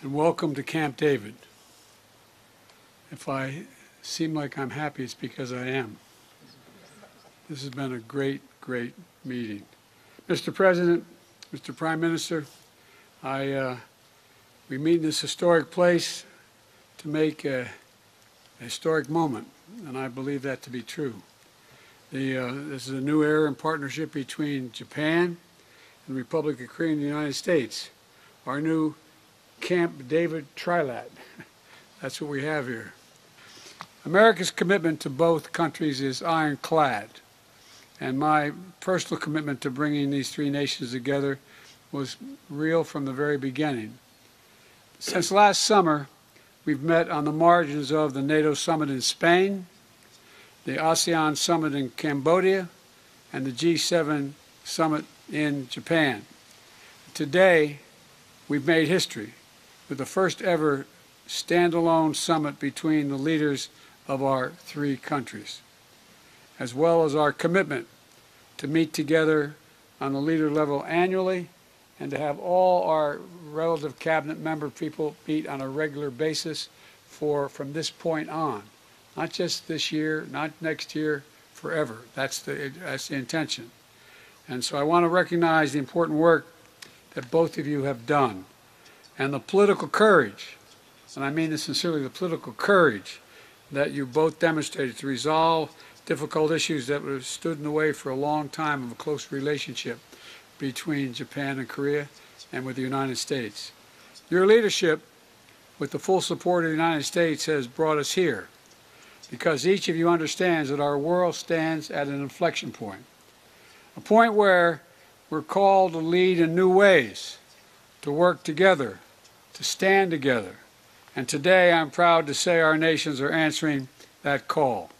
and welcome to Camp David. If I seem like I'm happy, it's because I am. This has been a great, great meeting. Mr. President, Mr. Prime Minister, I, uh, we meet in this historic place to make a, a historic moment, and I believe that to be true. The, uh, this is a new era in partnership between Japan and the Republic of Korea and the United States. Our new Camp David Trilat. That's what we have here. America's commitment to both countries is ironclad, and my personal commitment to bringing these three nations together was real from the very beginning. Since last summer, we've met on the margins of the NATO summit in Spain, the ASEAN summit in Cambodia, and the G7 summit in Japan. Today, we've made history with the first ever standalone summit between the leaders of our three countries, as well as our commitment to meet together on the leader level annually and to have all our relative cabinet member people meet on a regular basis for from this point on. Not just this year, not next year, forever. That's the, that's the intention. And so I want to recognize the important work that both of you have done and the political courage, and I mean this sincerely, the political courage that you both demonstrated to resolve difficult issues that have stood in the way for a long time of a close relationship between Japan and Korea and with the United States. Your leadership, with the full support of the United States, has brought us here because each of you understands that our world stands at an inflection point, a point where we're called to lead in new ways, to work together, to stand together. And today I'm proud to say our nations are answering that call.